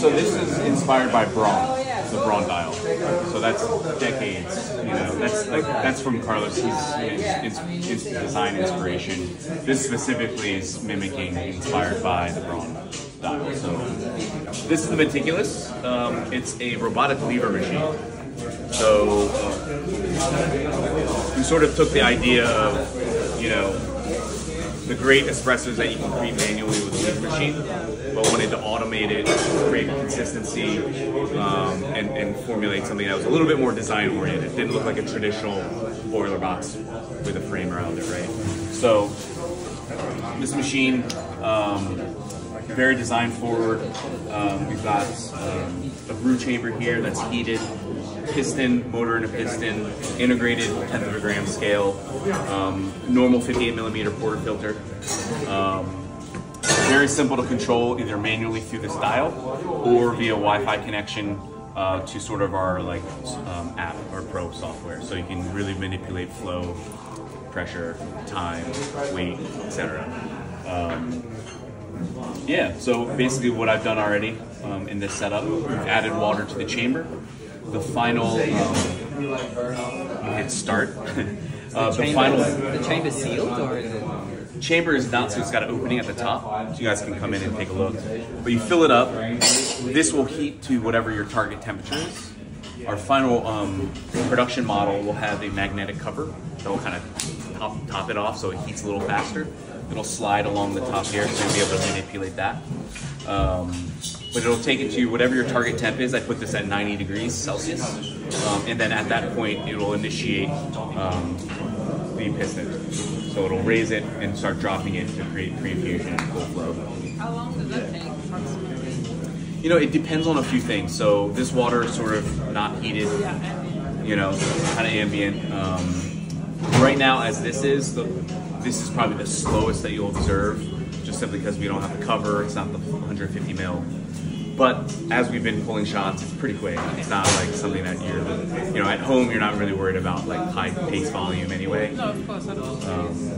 So this is inspired by Braun, the Braun dial. So that's decades. You know, that's like that's from Carlos. He's his, design inspiration. This specifically is mimicking, inspired by the Braun dial. So this is the Meticulous. Um, it's a robotic lever machine. So uh, we sort of took the idea of, you know, the great espressos that you can create manually with a machine, but wanted to automate it, create consistency, um, and, and formulate something that was a little bit more design oriented. It didn't look like a traditional boiler box with a frame around it, right? So this machine, um, very design forward. Um, we've got um, a brew chamber here that's heated, piston, motor and a piston, integrated tenth of a gram scale, um, normal 58 millimeter portafilter. Um, very simple to control either manually through this dial or via Wi-Fi connection uh, to sort of our like um, app or pro software. So you can really manipulate flow, pressure, time, weight, etc. Um, yeah, so basically what I've done already um, in this setup, we've added water to the chamber. The final, um, you hit start. uh, the Chamber, final the chamber sealed or is it? chamber is not so it's got an opening at the top, so you guys can come in and take a look. But you fill it up. This will heat to whatever your target temperature is. Our final um, production model will have a magnetic cover that will kind of top, top it off so it heats a little faster. It'll slide along the top here, so you'll be able to manipulate that. Um, but it'll take it to whatever your target temp is. I put this at 90 degrees Celsius, um, and then at that point, it will initiate um, the piston. So it'll raise it and start dropping it to create pre-infusion and full flow. How long does that take approximately? You know, it depends on a few things. So this water is sort of not heated, you know, kind of ambient. Um, right now, as this is, the, this is probably the slowest that you'll observe, just simply because we don't have the cover. It's not the 150 mil. But as we've been pulling shots, it's pretty quick. It's not like something that you're, you know, at home you're not really worried about like high pace volume anyway. no, of course don't. Um,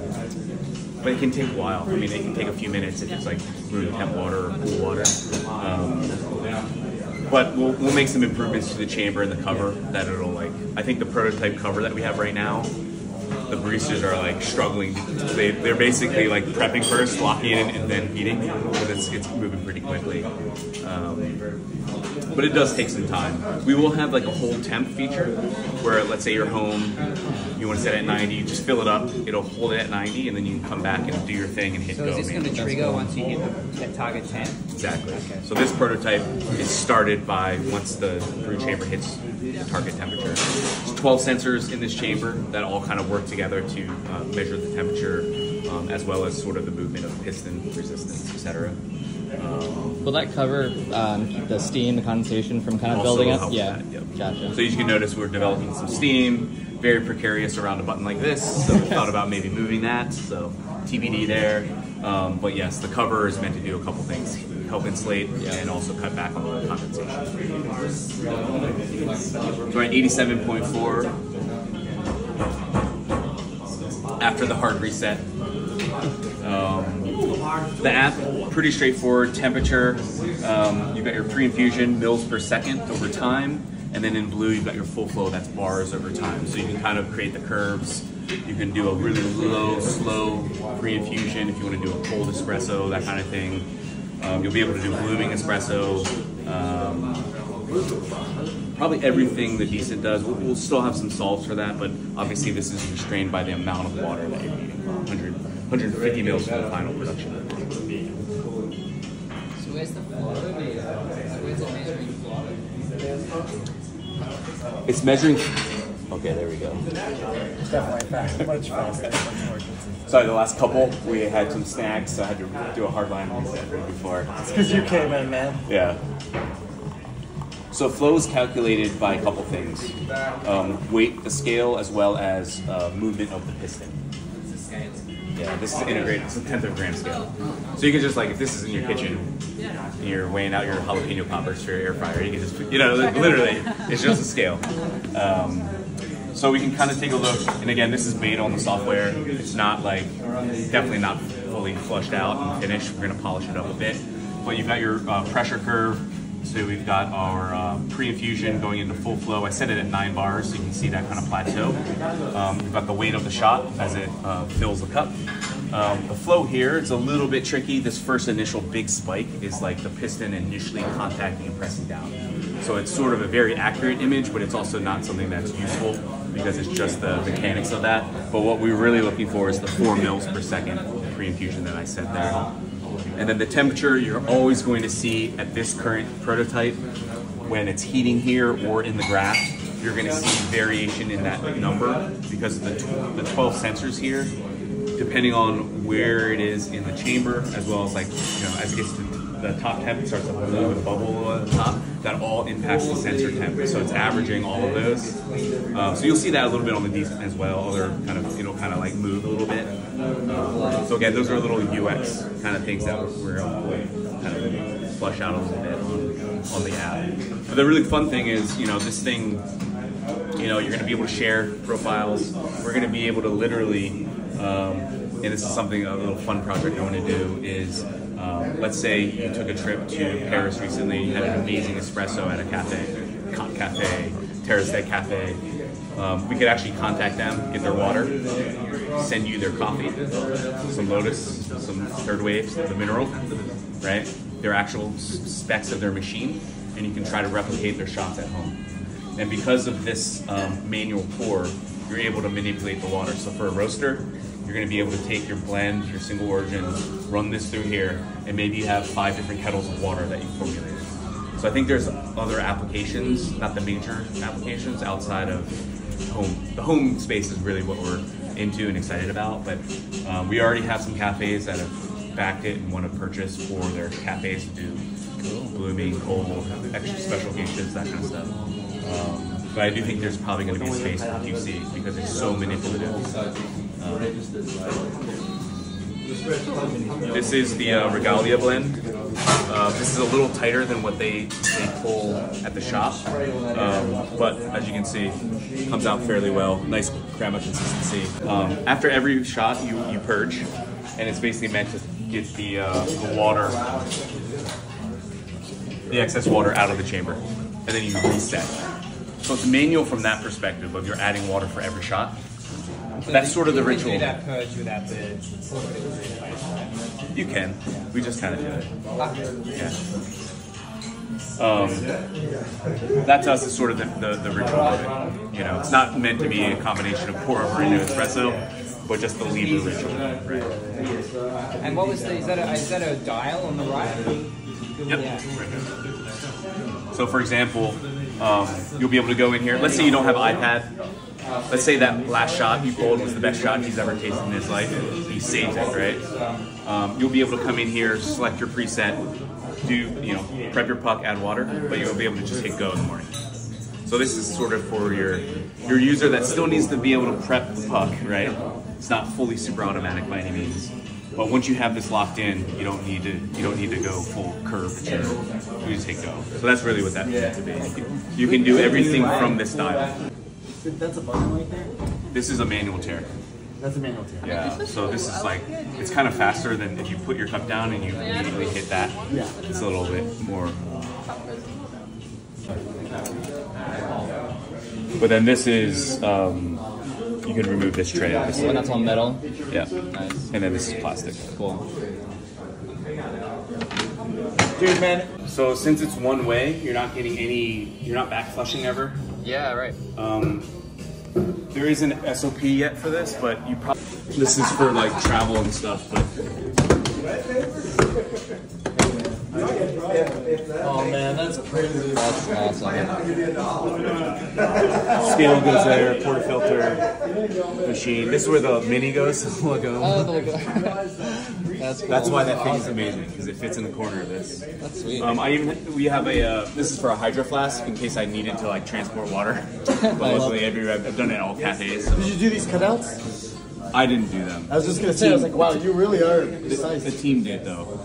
but it can take a while. I mean, it can take a few minutes if it's like room temp water or cool water. Um, but we'll, we'll make some improvements to the chamber and the cover that it'll like. I think the prototype cover that we have right now, the baristas are like struggling. They, they're basically like prepping first, locking it in, and then heating because it's, it's moving pretty quickly. Um, but it does take some time. We will have like a whole temp feature where let's say you're home, you want to set it at 90, you just fill it up, it'll hold it at 90, and then you can come back and do your thing and hit So go. is this going to trigger once you hit the target temp? Exactly. So this prototype is started by once the brew chamber hits the target temperature. There's 12 sensors in this chamber that all kind of work together to uh, measure the temperature, um, as well as sort of the movement of piston resistance, etc. Will that cover um, the steam, the condensation from kind of building up? Yeah. that, yep. Gotcha. So as you can notice, we're developing some steam, very precarious around a button like this. So we thought about maybe moving that. So TBD there. Um, but yes, the cover is meant to do a couple things: help insulate and also cut back on the condensation. So we're at 87.4 after the hard reset. Um, the app pretty straightforward. Temperature, um, you've got your pre-infusion mils per second over time, and then in blue you've got your full flow. That's bars over time. So you can kind of create the curves. You can do a really low, slow pre-infusion if you want to do a cold espresso, that kind of thing. Um, you'll be able to do blooming espresso. Probably everything the decent does. We'll, we'll still have some solves for that, but obviously this is restrained by the amount of water that you're needing. 100, 150 mils for the final production. So where's the flow? Where's it measuring flow? It's measuring. Okay, there we go. Definitely fast, much faster, much more consistent. Sorry, the last couple we had some snacks, so I had to do a hard line reset right before. It's because you came in, man. Yeah. So flow is calculated by a couple things: um, weight, the scale, as well as uh, movement of the piston. Yeah, this is integrated. It's a tenth of a gram scale. So you can just like, if this is in your kitchen, and you're weighing out your jalapeno poppers for your air fryer, you can just, you know, literally, it's just a scale. Um, so we can kind of take a look, and again, this is beta on the software. It's not like, definitely not fully flushed out and finished. We're gonna polish it up a bit. But you've got your uh, pressure curve, So we've got our uh, pre-infusion going into full flow. I set it at nine bars, so you can see that kind of plateau. Um, we've got the weight of the shot as it uh, fills the cup. Um, the flow here, it's a little bit tricky. This first initial big spike is like the piston initially contacting and pressing down. So it's sort of a very accurate image, but it's also not something that's useful because it's just the mechanics of that. But what we're really looking for is the four mils per second pre-infusion that I said there. And then the temperature you're always going to see at this current prototype when it's heating here or in the graph, you're going to see variation in that number because of the, the 12 sensors here, depending on where it is in the chamber, as well as like, you know, as it gets to the top temp, starts to move and bubble at the top, that all impacts the sensor temp. So it's averaging all of those. Um, so you'll see that a little bit on the D as well. Other kind of, it'll kind of like move a little bit. Um, so again, those are little UX kind of things that we're uh, kind of flush out a little bit on, on the app. But the really fun thing is, you know, this thing, you know, you're going to be able to share profiles. We're going to be able to literally, um, and this is something a little fun project I want to do is, um, let's say you took a trip to Paris recently, you had an amazing espresso at a cafe, Ca- cafe, Terrace Cafe. Um, we could actually contact them, get their water, send you their coffee, some Lotus, some Third Waves, the mineral, right? Their actual specs of their machine, and you can try to replicate their shots at home. And because of this um, manual pour, you're able to manipulate the water. So for a roaster, you're going to be able to take your blend, your single origin, run this through here, and maybe you have five different kettles of water that you formulated. So I think there's other applications, not the major applications, outside of home. The home space is really what we're into and excited about. But um, we already have some cafes that have backed it and want to purchase for their cafes to do blooming, cold, extra special occasions, that kind of stuff. Um, but I do think there's probably going to be a space for QC because it's so manipulative. This is the uh, Regalia blend. Uh, this is a little tighter than what they, they pull at the shop, um, but as you can see, comes out fairly well. Nice crema consistency. Um, after every shot, you, you purge, and it's basically meant to get the, uh, the water, the excess water out of the chamber, and then you reset. So it's manual from that perspective of you're adding water for every shot. That's sort of the ritual. that purge without the. You can. We just kind of do it. Yeah. Um, that to us is sort of the, the, the ritual of it. You know, it's not meant to be a combination of pour over into espresso, but just the lever ritual. Right. And what was the, is that a, is that a dial on the right? Yep. Yeah. So, for example, um, you'll be able to go in here. Let's say you don't have iPad. Let's say that last shot he pulled was the best shot he's ever tasted in his life. He saved it, right? Um, you'll be able to come in here, select your preset, do you know, prep your puck, add water, but you'll be able to just hit go in the morning. So this is sort of for your your user that still needs to be able to prep the puck, right? It's not fully super automatic by any means. But once you have this locked in, you don't need to you don't need to go full curvature. You just hit go. So that's really what that's meant to be. You can do everything from this dial. That's a button right there. This is a manual tare. That's a manual tare. Yeah. So this is like it's kind of faster than if you put your cup down and you immediately hit that. Yeah. It's a little bit more. But then this is um, you can remove this tray obviously. When that's all metal. Yeah. Nice. And then this is plastic. Cool. Dude, man. So since it's one way, you're not getting any. You're not back flushing ever. Yeah, right. Um, there isn't SOP yet for this, but you probably. This is for like travel and stuff, but Oh man, that's crazy. That's awesome. scale goes there, portafilter, machine. This is where the mini goes. logo. Oh, the logo. That's cool. That's why that thing is amazing because it fits in the corner of this. That's sweet. Um, I even we have a uh, this is for a hydro flask in case I needed to like transport water. but luckily, everywhere I've done it at all cafes. So Did you do these cutouts? I didn't do them. I was just gonna say, I was like, wow, you really are The, precise. the team did though.